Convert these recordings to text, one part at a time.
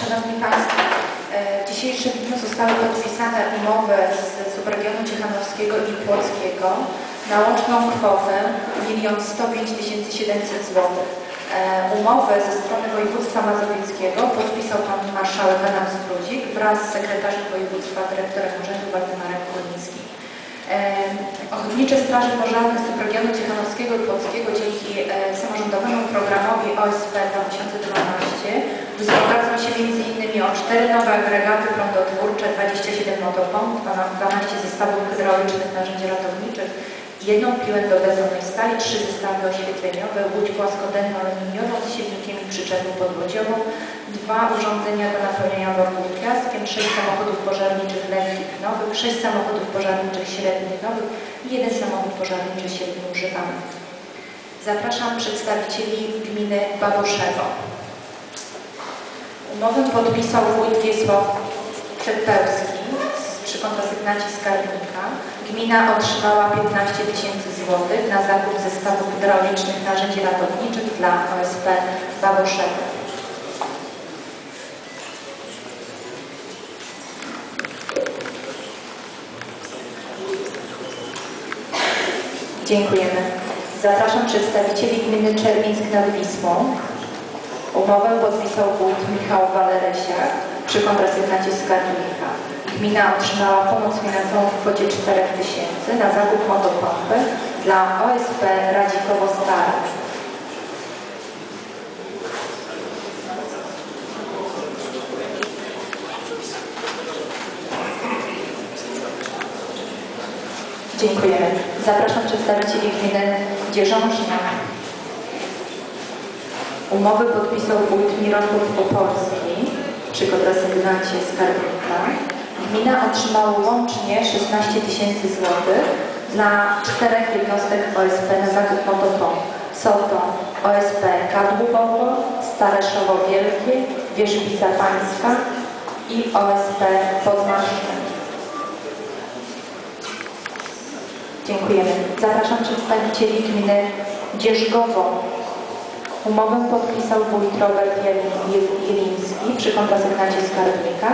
Szanowni Państwo, w dzisiejszym dniu zostały podpisane umowy z subregionu Ciechanowskiego i Płockiego na łączną kwotę 1 105 700 zł. Umowę ze strony województwa mazowieckiego podpisał pan marszałek Adam Strudzik wraz z sekretarzem województwa, dyrektorem urzędu Waldemarem Kolińskim. Ochotnicze Straże Pożarne z Ciechanowskiego i Płockiego dzięki e, samorządowemu programowi OSP 2012 wzbogacą się m.in. o 4 nowe agregaty prądotwórcze, 27 motopomp, 12 zestawów hydraulicznych narzędzi ratowniczych, jedną piłę do bezowej stali, trzy zestawy oświetleniowe, łódź płaskodenno-aluminiową z silnikiem i przyczepą podłodziową, dwa urządzenia do napełniania worków piaskiem, sześć samochodów pożarniczych lekkich nowych, sześć samochodów pożarniczych średnich nowych i jeden samochód pożarniczy średnio używany. Zapraszam przedstawicieli gminy Baboszewo. Umowę podpisał wójt Wiesław Przedpełski przy kontrasygnacie skarbnika. Gmina otrzymała 15 tysięcy złotych na zakup zestawów hydraulicznych narzędzi ratowniczych dla OSP Baboszewo. Dziękujemy. Zapraszam przedstawicieli gminy Czerwińsk nad Wisłą. Umowę podpisał wójt Michał Waleresiak przy kontrasygnacie skarbnika. Gmina otrzymała pomoc finansową w kwocie 4 tysięcy na zakup motopompy dla OSP Radzikowo-Stara. Dziękujemy. Zapraszam przedstawicieli gminy Dzierżążnia. Umowy podpisał wójt Mirosław Opolski przy kontrasygnacie skarbnika. Gmina otrzymała łącznie 16 tysięcy złotych dla czterech jednostek OSP na zakup motopomp. Są to OSP Kadłubowo, Stareszowo Wielkie, Wierzbica Pańska i OSP Podmaszyn. Dziękujemy. Zapraszam przedstawicieli gminy Dzierżgowo. Umowę podpisał wójt Robert Jeliński przy kontrasygnacie skarbnika.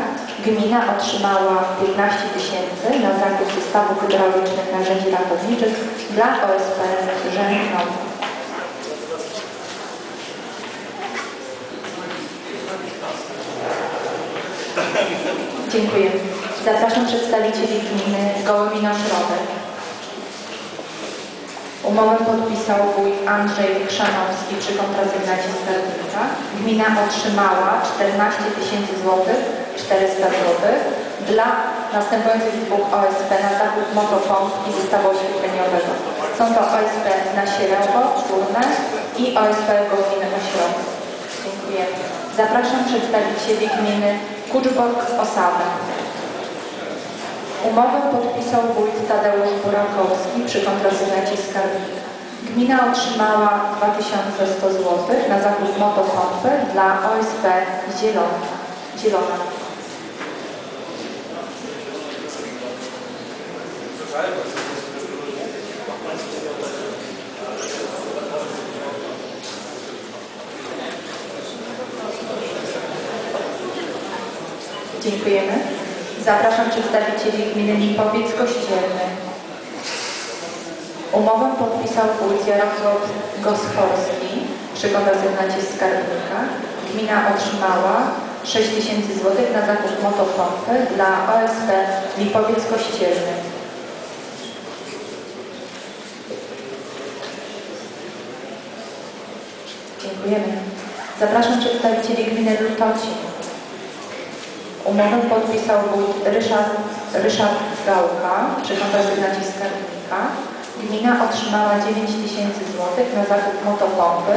Gmina otrzymała 15 tysięcy na zakup zestawu hydraulicznych narzędzi ratowniczych dla OSP Rzękno. Dziękuję. Zapraszam przedstawicieli gminy Gołomino-Środek. Umowę podpisał wójt Andrzej Chrzanowski przy kontrasygnacie skarbnika. Gmina otrzymała 14 tysięcy złotych, 400 złotych dla następujących dwóch OSP na zakup motopomp i zestawu oświetleniowego. Są to OSP na Sierełko, Czurne i OSP Gołiny Ośrodek. Dziękuję. Zapraszam przedstawicieli gminy Kuczbork Osawa. Umowę podpisał wójt Tadeusz Burakowski przy kontrasygnacie skarbnika. Gmina otrzymała 2100 zł na zakup motopompy dla OSP Zielona. Zielona. Dziękujemy. Zapraszam przedstawicieli gminy Lipowiec Kościelny. Umowę podpisał wójt Jarosław Goschorski przy kontrasygnacie skarbnika. Gmina otrzymała 6 tysięcy złotych na zakup motopompy dla OSP Lipowiec Kościelny. Dziękujemy. Zapraszam przedstawicieli gminy Lutocin. Umowę podpisał wójt Ryszard, Ryszard Gałka przy kontrasygnacie skarbnika. Gmina otrzymała 9 tysięcy złotych na zakup motopompy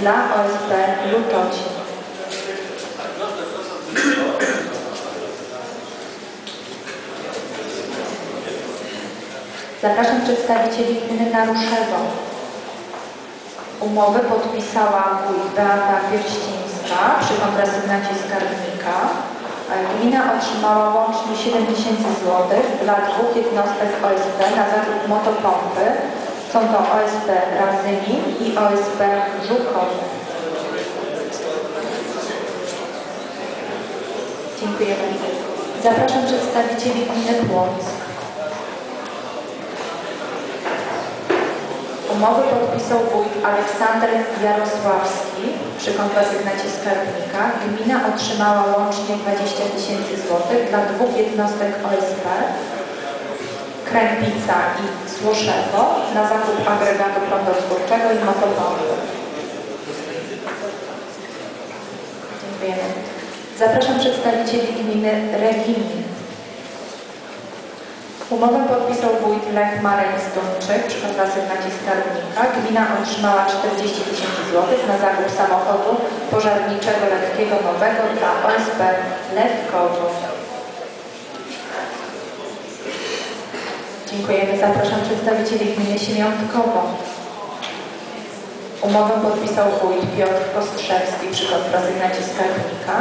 dla OSP Lutocin. Zapraszam przedstawicieli gminy Naruszewo. Umowę podpisała wójt Beata Pierścińska przy kontrasygnacie skarbnika. Gmina otrzymała łącznie 7 tysięcy złotych dla dwóch jednostek OSP na zakup motopompy. Są to OSP Radzymin i OSP Żukowy. Dziękujemy. Zapraszam przedstawicieli gminy Płock. Umowy podpisał wójt Aleksander Jarosławski przy kontrasygnacie skarbnika. Gmina otrzymała łącznie 20 tysięcy złotych dla dwóch jednostek OSP, Krępica i Słoszewo na zakup agregatu prądotwórczego i motopompy. Dziękujemy. Zapraszam przedstawicieli gminy Reginy. Umowę podpisał wójt Lech Marek Zdumczyk przy kontrasygnacie skarbnika. Gmina otrzymała 40 tysięcy złotych na zakup samochodu pożarniczego lekkiego nowego dla OSP Lewkowo. Dziękujemy. Zapraszam przedstawicieli gminy Świątkowo. Umowę podpisał wójt Piotr Kostrzewski przy kontrasygnacie skarbnika.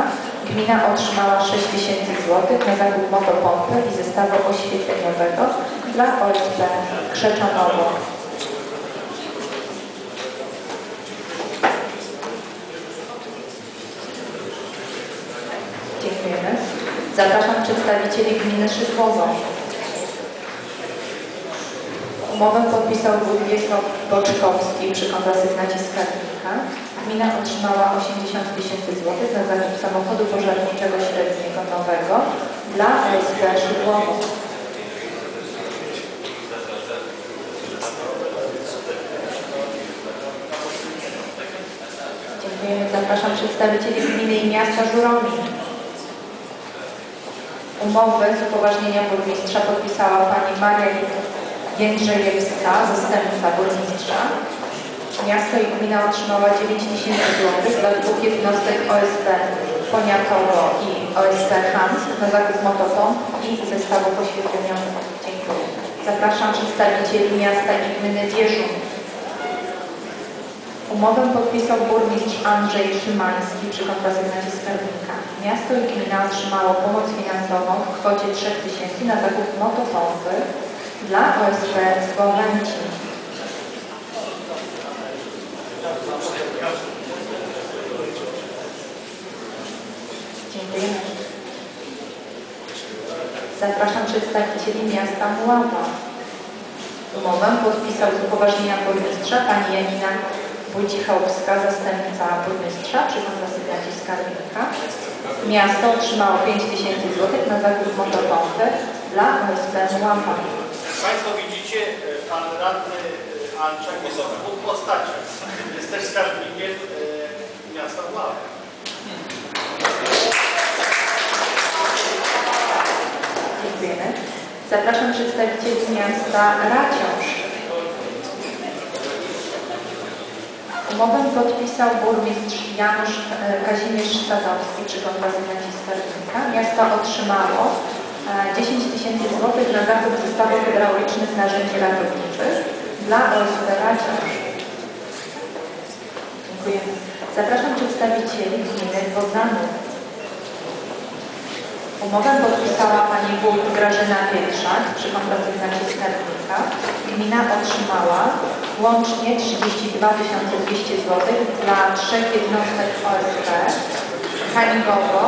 Gmina otrzymała 6 tysięcy złotych na zakup motopompy i zestawu oświetleniowego dla OSP Krzeczanowo. Dziękujemy. Zapraszam przedstawicieli gminy Szydłowo. Umowę podpisał wójt Boczkowski przy kontrasygnacie skarbnika. Gmina otrzymała 80 tysięcy złotych na zakup samochodu pożarniczego średniego nowego dla OSP Szydłowo. Dziękujemy. Zapraszam przedstawicieli gminy i miasta Żuromin. Umowy z upoważnienia burmistrza podpisała pani Maria Jędrzejewska, zastępca burmistrza. Miasto i gmina otrzymała 9 tysięcy złotych dla dwóch jednostek OSP Poniatowo i OSP Hans na zakup motopomp i zestawów oświetleniowych. Dziękuję. Zapraszam przedstawicieli miasta i gminy Wierzun. Umowę podpisał burmistrz Andrzej Szymański przy kontrasygnacie skarbnika. Miasto i gmina otrzymało pomoc finansową w kwocie 3 tysięcy na zakup motopompy dla OSP Słowęcin. Dziękujemy. Zapraszam przedstawicieli miasta Mława. Umowę podpisał z upoważnienia burmistrza pani Janina Wójcichowska, zastępca burmistrza przy kontrasygnacie skarbnika. Miasto otrzymało 5 tysięcy złotych na zakup motopompy dla OSP Mława. Państwo widzicie, e, pan radny e, Andrzej jest w dwóch postaciach. Jest też skarbnikiem e, miasta Ławy. Zapraszam przedstawicieli miasta Raciąż. Umowę podpisał burmistrz Janusz e, Kazimierz Sadowski przy kontrasygnacie skarbnika. Miasto otrzymało e, 10 tysięcy złotych na zakup zestawów hydraulicznych narzędzi ratowniczych dla OSP Raciąż. Dziękujemy. Zapraszam przedstawicieli gminy Wodnany. Umowę podpisała pani wójt Grażyna Pietrzak przy kontrasygnacie skarbnika. Gmina otrzymała łącznie 32 200 zł dla trzech jednostek OSP Kanigowo,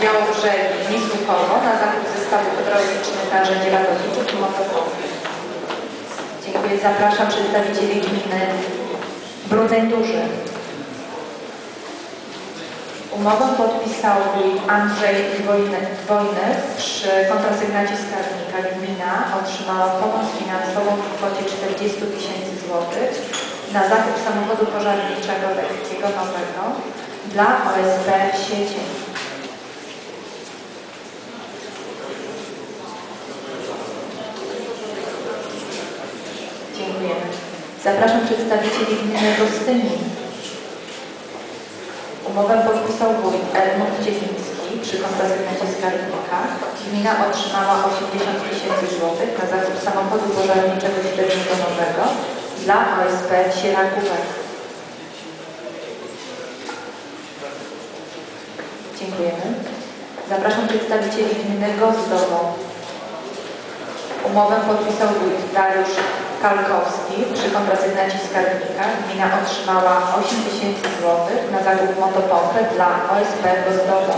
Białobrzegi i Słuchowo na zakup zestawu hydraulicznych narzędzi ratowniczych i motopompy. Dziękuję. Zapraszam przedstawicieli gminy Brudej Duży. Umowę podpisał wójt Andrzej Wojny przy kontrasygnacie skarbnika. Gmina otrzymała pomoc finansową w kwocie 40 tysięcy złotych na zakup samochodu pożarniczego lekkiego nowego dla OSP Siecień. Dziękujemy. Zapraszam przedstawicieli gminy Gostynin. Umowę podpisał wójt Edmund Ciepliński przy kontrasygnacie skarbnika. Gmina otrzymała 80 tysięcy złotych na zakup samochodu pożarniczego średniego dla OSP Sierakówek. Dziękujemy. Zapraszam przedstawicieli gminy Gozdowo. Umowę podpisał wójt Dariusz Kalkowski przy kontrasygnacji skarbnika gmina otrzymała 8 tysięcy złotych na zakup motopompy dla OSP Gozdowo.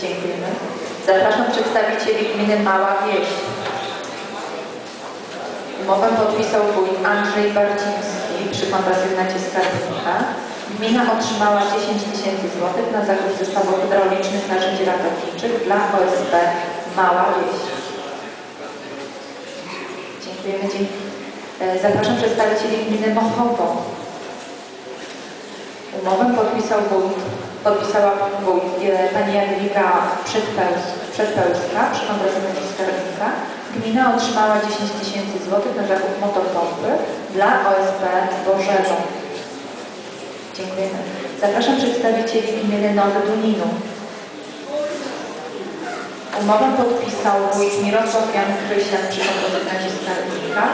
Dziękujemy. Zapraszam przedstawicieli gminy Mała Wieś Umowę podpisał wójt Andrzej Barciński przy kontrasygnacie skarbnika. Gmina otrzymała 10 tysięcy złotych na zakup zestawów hydraulicznych narzędzi ratowniczych dla OSP Mała Wieś. Dziękujemy. E, Zapraszam przedstawicieli gminy Mochowo. Umowę podpisał wójt, podpisała wójt, e, pani Przedpełs- Przedpełska przy kontrasygnacie skarbnika. Gmina otrzymała 10 tysięcy złotych na zakup motopompy dla OSP Bożego. Dziękujemy. Zapraszam przedstawicieli gminy Nowy Duninu. Umowę podpisał wójt Mirosław Jan Krysiak przy kontrasygnacie skarbnika.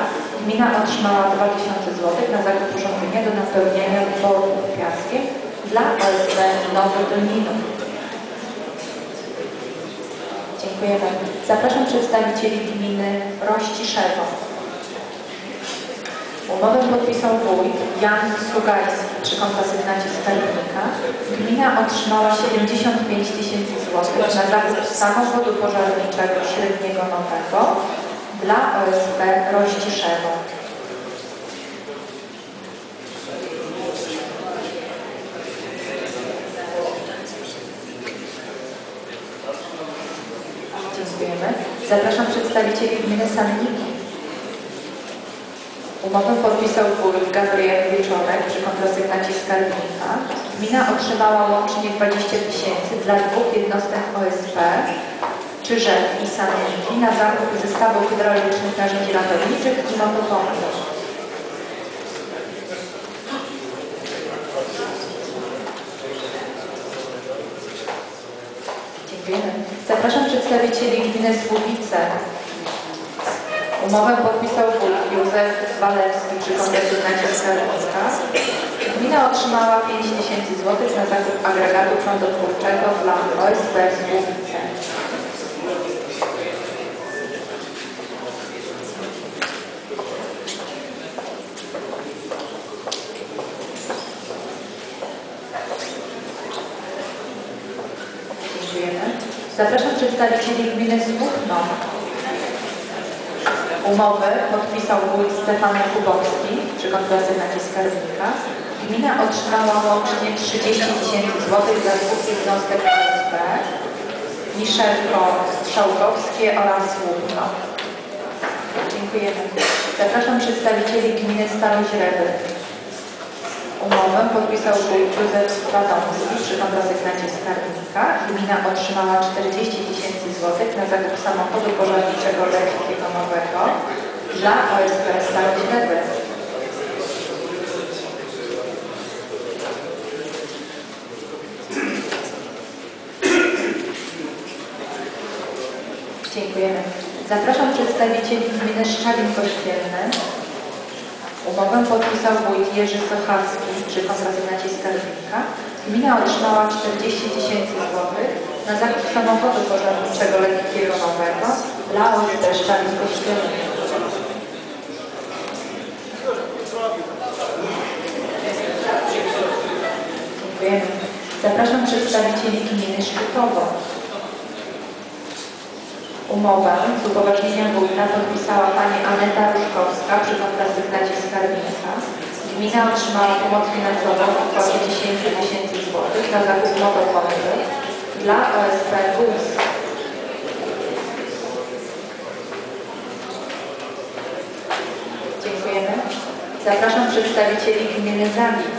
Gmina otrzymała 2000 zł na zakup urządzenia do napełniania worków piaskiem dla OSP Nowy Duninu. Dziękujemy. Zapraszam przedstawicieli gminy Rościszewo. Umowę podpisał wójt Jan Sugajski przy kontrasygnacie skarbnika. Gmina otrzymała 75 tysięcy złotych na zakup samochodu pożarniczego średniego nowego dla OSP Rościszewo. Dziękujemy. Zapraszam przedstawicieli gminy Sanniki. Umowę podpisał wójt Gabriel Wieczorek przy kontrasygnacie skarbnika. Gmina otrzymała łącznie 20 tysięcy dla dwóch jednostek OSP, Czyżew i Sanniki na zakup zestawów hydraulicznych narzędzi ratowniczych i motopompy. Dziękujemy. Zapraszam przedstawicieli gminy Słubice. Umowę podpisał wójt Józef Walewski przy kontrasygnacie skarbnika. Gmina otrzymała 5 tysięcy złotych na zakup agregatu prądotwórczego dla OSP Słubice. Dziękujemy. Zapraszam przedstawicieli gminy Słuchno. Umowę podpisał wójt Stefan Kubowski przy kontrasygnacie skarbnika. Gmina otrzymała łącznie 30 tysięcy złotych dla dwóch jednostek OSP, Miszelko Strzałkowskie oraz Łupno. Dziękujemy. Zapraszam przedstawicieli gminy Staroźreby. Umowę podpisał Józef Radomski przy kontrasygnacie skarbnika. Gmina otrzymała 40 tysięcy złotych na zakup samochodu pożarniczego lekkiego nowego dla OSP Staroźreby. Dziękujemy. Zapraszam przedstawicieli gminy Szczalin Kościelny. Umowę podpisał wójt Jerzy Sochalski przy kontrasygnacie skarbnika. Gmina otrzymała 40 tysięcy złotych na zakup samochodu pożarniczego lekkiego nowego dla OSP Szczalin Kościelny. Dziękujemy. Zapraszam przedstawicieli gminy Szczytowo. Umowę z upoważnienia wójta podpisała pani Aneta Różkowska przy kontrasygnacie skarbnika. Gmina otrzymała pomoc finansową w kwocie 10 tysięcy złotych na zakup motopompy dla OSP GUS. Dziękujemy. Zapraszam przedstawicieli gminy Zabic.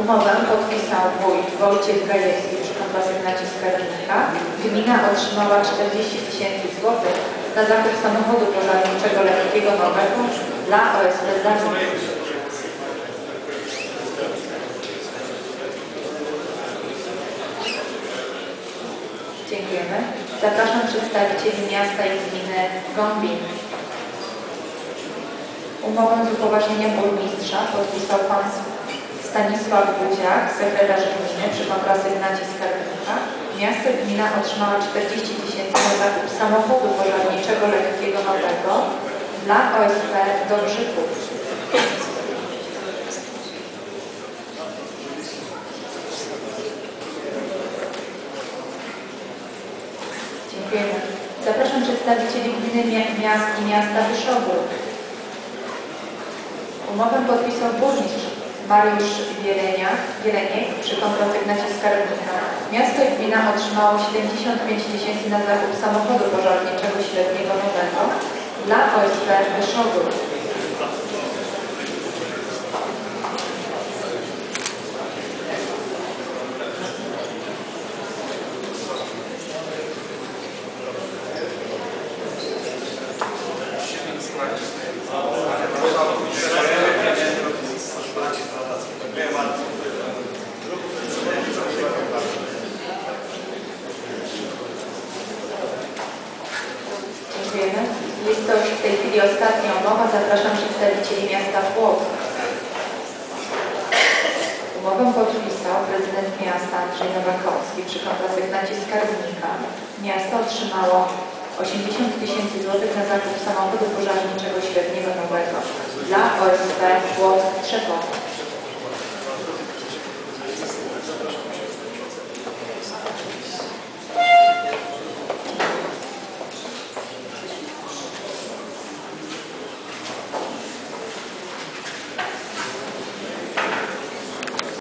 Umowę podpisał wójt Wojciech Gajewski przy kontrasygnacie skarbnika. Gmina otrzymała 40 tysięcy złotych na zakup samochodu pożarniczego lekkiego nowego dla. Dziękujemy. Zapraszam przedstawicieli miasta i gminy Gombin. Umowę z upoważnienia burmistrza podpisał pan Stanisław Buziak, sekretarz gminy przy kontrasygnacie skarbnika. Miasto i gmina otrzymała 40 tysięcy na zakup samochodu pożarniczego lekkiego nowego dla OSP Dobrzyków. przedstawicieli gminy Mia- Miast i Miasta Wyszogród. Umowę podpisał burmistrz Mariusz Wielenia, Wieleniek przy kontrasygnacie skarbnika. Miasto i gmina otrzymało 75 tysięcy na zakup samochodu pożarniczego średniego nowego dla OSP Wyszogród. Dziękujemy. Jest to już w tej chwili ostatnia umowa. Zapraszam przedstawicieli miasta Płock. Umowę podpisał prezydent miasta Andrzej Nowakowski przy kontrasygnacie skarbnika. Miasto otrzymało 80 tysięcy złotych na zakup samochodu pożarniczego średniego nowego dla OSP Płock Trzepowo.